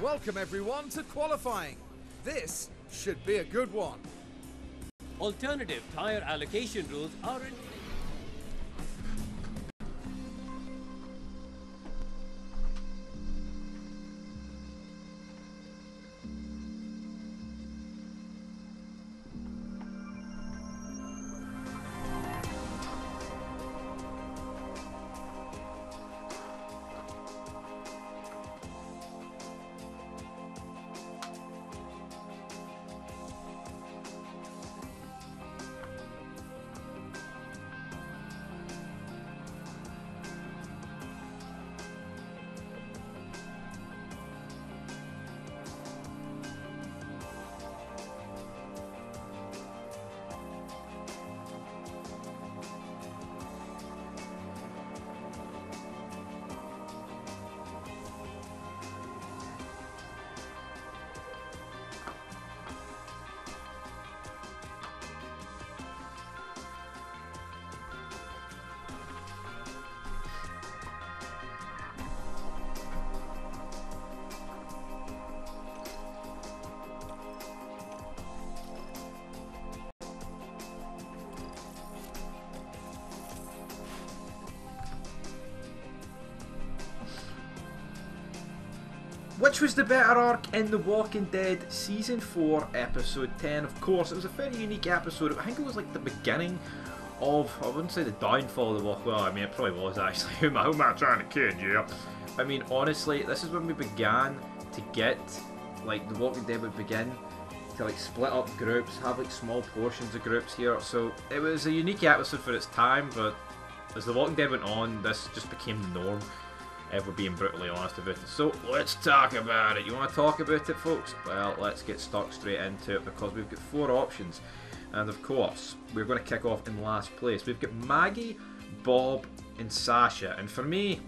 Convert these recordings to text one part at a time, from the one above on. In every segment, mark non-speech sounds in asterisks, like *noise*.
Welcome everyone to qualifying. This should be a good one. Alternative tire allocation rules are in Which was the better arc in The Walking Dead Season 4, Episode 10? Of course, it was a very unique episode. I think it was like the beginning of, I wouldn't say the downfall of The Walking Well, I mean, it probably was actually. *laughs* who, am I, who am I trying to kid, yeah? I mean, honestly, this is when we began to get, like, The Walking Dead would begin to, like, split up groups, have, like, small portions of groups here. So, it was a unique episode for its time, but as The Walking Dead went on, this just became the norm if we're being brutally honest about it. So let's talk about it. You want to talk about it, folks? Well, let's get stuck straight into it because we've got four options. And of course, we're going to kick off in last place. We've got Maggie, Bob, and Sasha. And for me,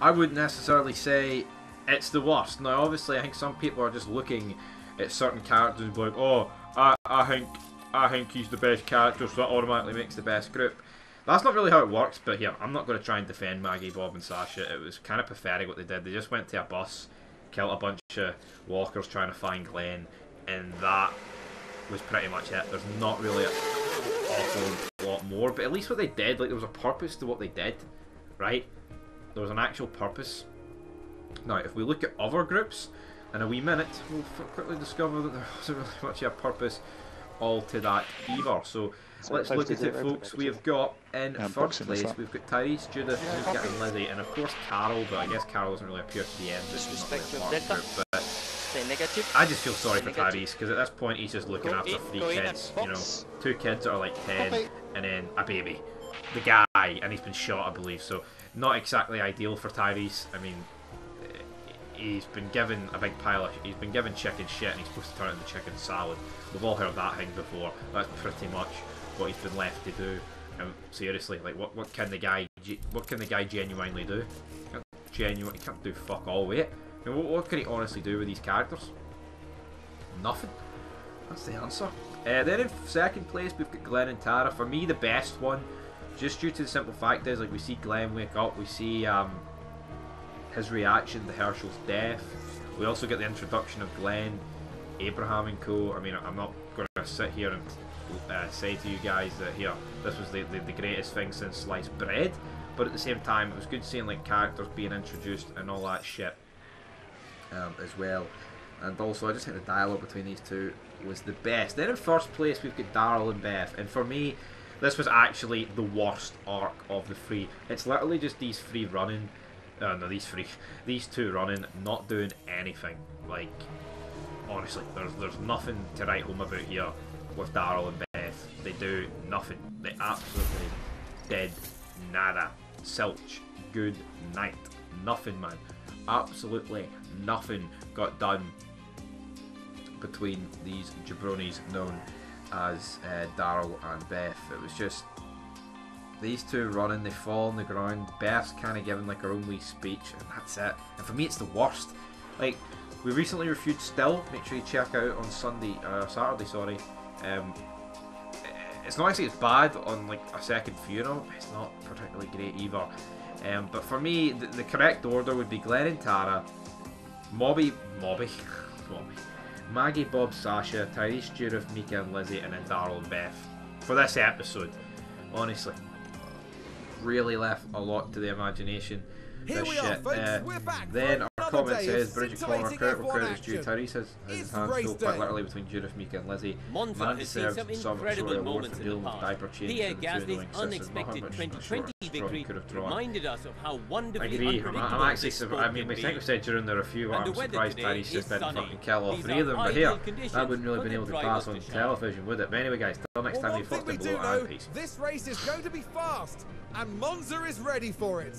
I wouldn't necessarily say it's the worst. Now, obviously, I think some people are just looking at certain characters and like, oh, I, I think I think he's the best character, so that automatically makes the best group. That's not really how it works, but here, I'm not going to try and defend Maggie, Bob, and Sasha. It was kind of pathetic what they did. They just went to a bus, killed a bunch of walkers trying to find Glenn, and that was pretty much it. There's not really an awful lot more, but at least what they did, like, there was a purpose to what they did, right? There was an actual purpose. Now, if we look at other groups, in a wee minute, we'll quickly discover that there *laughs* wasn't really much of a purpose all to that either. So, so let's look at it, folks. We have got in yeah, first place, we've got Tyrese, Judith, yeah, Luca, and Lizzie, and of course Carol, but I guess Carol doesn't really appear to the end. Disrespect your Delta. Group, but I just feel sorry for Tyrese because at this point he's just looking go after in, three kids. You know, two kids that are like ten, okay. and then a baby. The guy, and he's been shot, I believe. So not exactly ideal for Tyrese. I mean, eh, he's been given a big pile of he's been given chicken shit and he's supposed to turn it into chicken salad. We've all heard that thing before. That's pretty much what he's been left to do. And seriously, like what what can the guy what can the guy genuinely do? Genuine, he can't do fuck all with it. Mean, what, what can he honestly do with these characters? Nothing. That's the answer. Uh, then in second place we've got Glenn and Tara. For me, the best one, just due to the simple fact is like we see Glenn wake up, we see um, his reaction to Hershel's death. We also get the introduction of Glenn, Abraham and co. I mean, I'm not going to sit here and uh, say to you guys that here this was the, the, the, greatest thing since sliced bread. But at the same time it was good seeing like characters being introduced and all that shit um, as well. And also I just think the dialogue between these two was the best. Then in first place we've got Daryl and Beth and for me this was actually the worst arc of the three. It's literally just these three running uh, no these three *laughs* these two running not doing anything. Like honestly there's there's nothing to write home about here with Daryl and Beth. They do nothing. They absolutely dead nada. Silch, good night. Nothing, man. Absolutely nothing got done between these jabronis known as uh, Daryl and Beth. It was just these two running, they fall on the ground. Beth's kind of giving like her wee speech, and that's it. And for me, it's the worst. Like, we recently reviewed Still. Make sure you check out on Sunday, uh, Saturday, sorry. Um, it's not actually as bad on like a second funeral. It's not particularly great either. Um, but for me, the, the, correct order would be Glenn and Tara, Mobby, Mobby, *laughs* Mobby, Maggie, Bob, Sasha, Tyrese, Judith, Mika, and Lizzie, and then Daryl and Beth for this episode. Honestly, really left a lot to the imagination. Here this we are, shit. folks. Uh, We're back then for our another comment says of Bridget Connor, scintillating critical F1 credit is due. action. Tyrese has, has his hands race full quite literally between Judith, Mika, and Lizzie. Monza Man has seen deserves some some incredible sort of award moments for the dealing with diaper change Pierre the two Gasly's annoying unexpected not how 2020 victory could have reminded us of how I wonderfully agree. I'm, I'm actually. this I mean, can we think we said during the review. And I'm the weather surprised today Tyrese just didn't fucking kill all These three of them. But here, conditions that wouldn't really for been able to pass on television, would it? But anyway, guys, till next time you thing fucked we and blow know, peace. this race is going to be fast, and Monza is ready for it.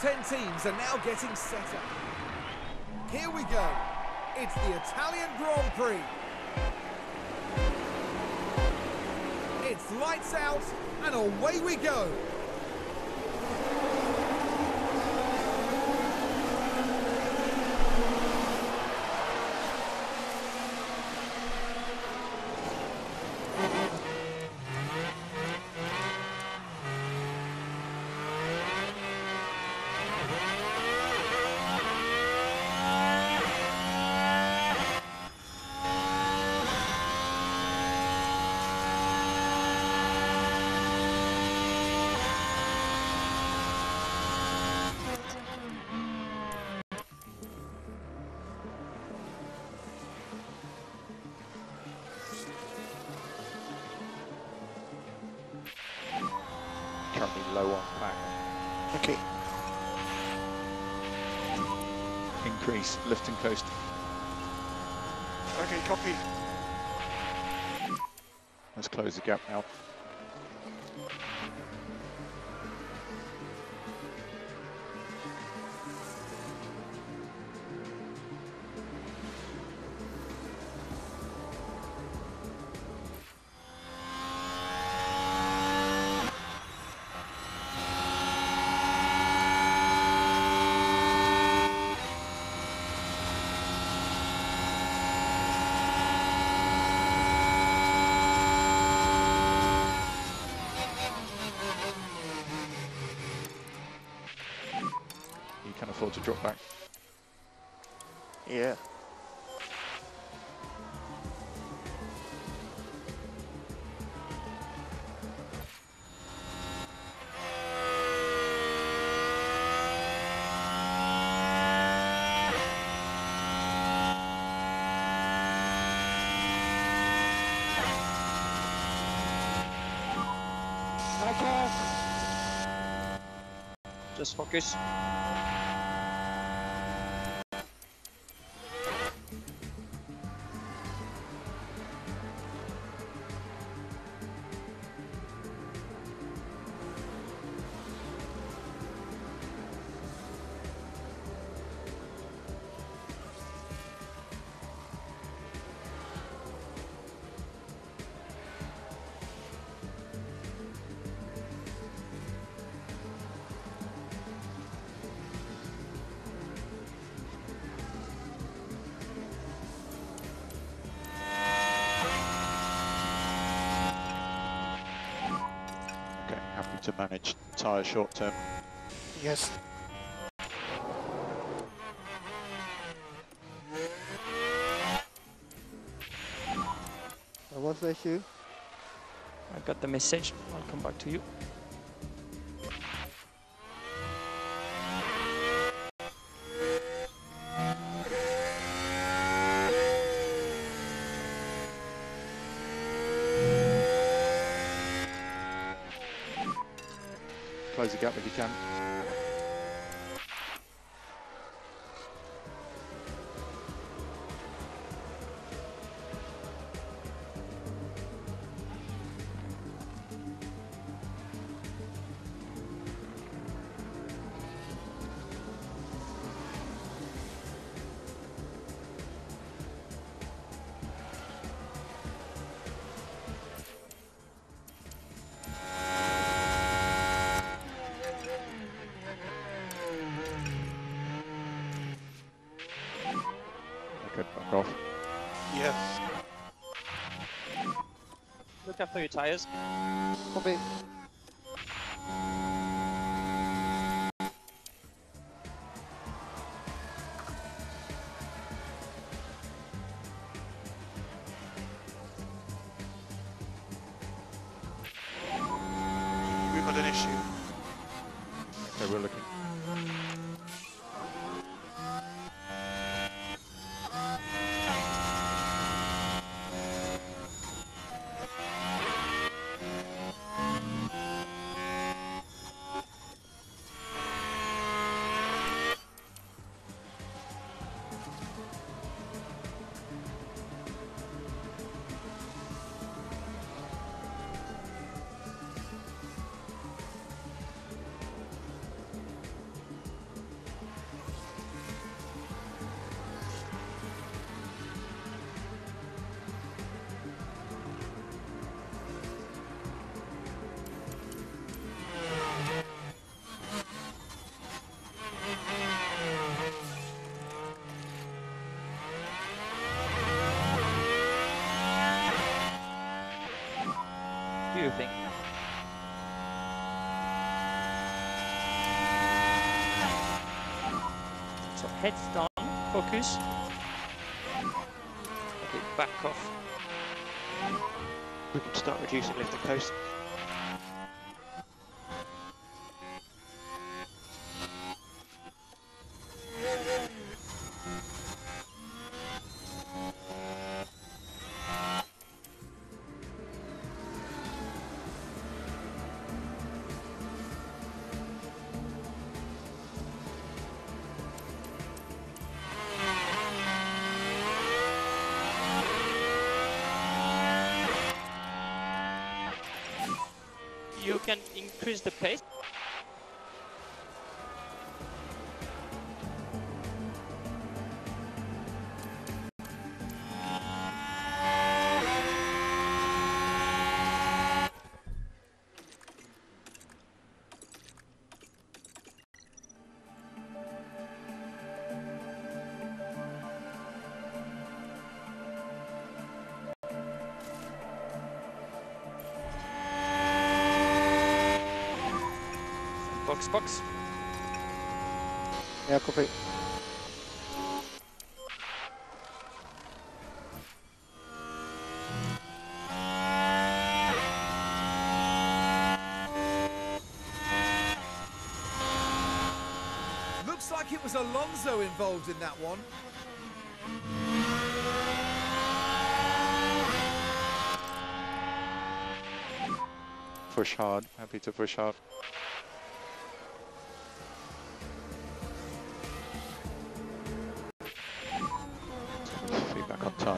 10 teams are now getting set up. Here we go. It's the Italian Grand Prix. It's lights out and away we go. Low on pack. Okay. Increase, lift and coast. Okay, copy. Let's close the gap now. To drop back. Yeah. Just focus. To manage tyre short term. Yes. What's the issue? I got the message. I'll come back to you. Close the gap if you can. Off. Yes. Look out for your tires. Copy. You think? So heads down, focus. Okay, back off. We can start reducing lift and coast. Can increase the pace. Box, box. Yeah, copy. Looks like it was Alonso involved in that one. Push hard. Happy to push hard.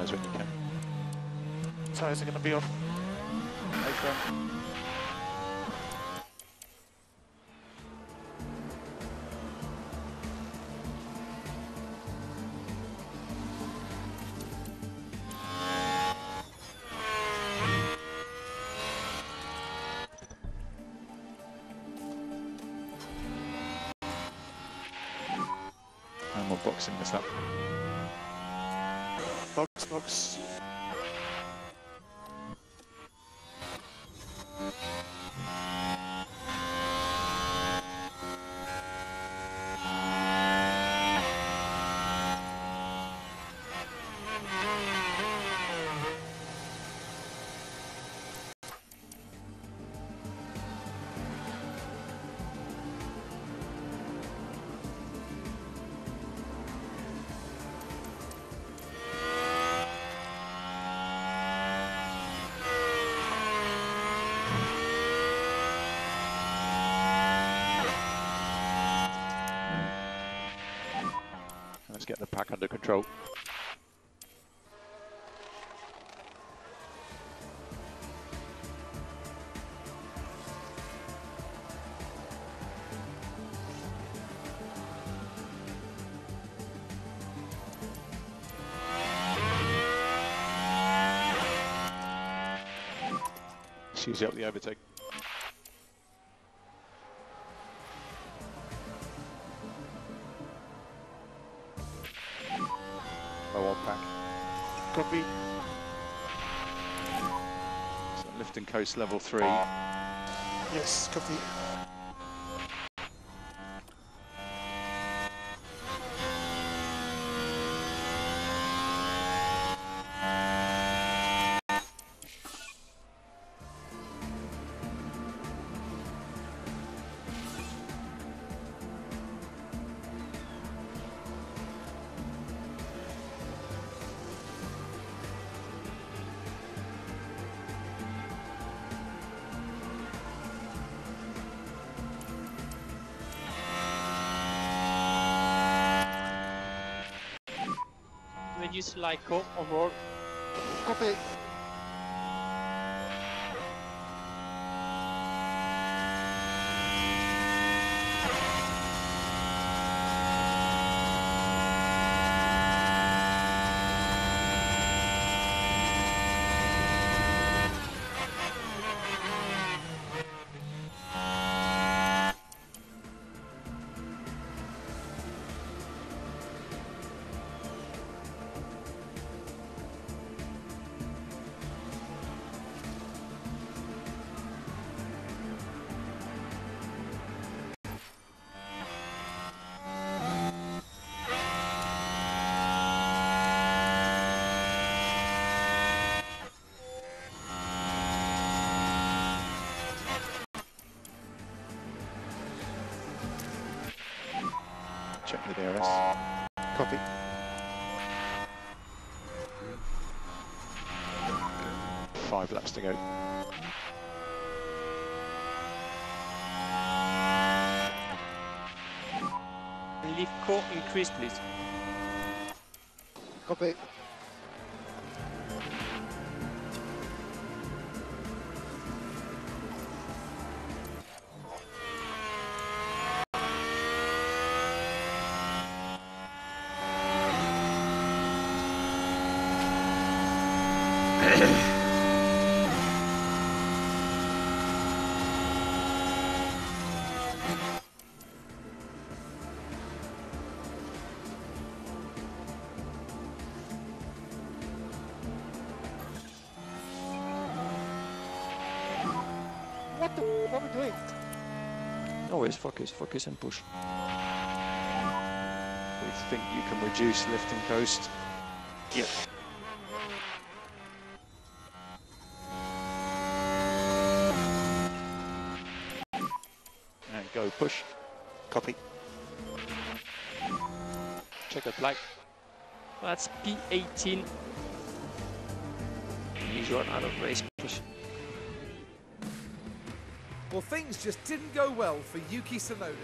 Tyres when you can. Tyres are going to be. Apron. And we're boxing this up. Box, get the pack under control. Use up the overtake. Coast level three. Yes, copy. Reduce Lyco on board. Copy. Check the DRS. Copy. Five laps to go. Leave co increase, please. Copy. What the? What are we doing? Always focus, focus and push. We think you can reduce lift and coast. Yep. And go push. Copy. Check out flag. That's P18. He's run out of race push. Well, things just didn't go well for Yuki Tsunoda.